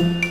Música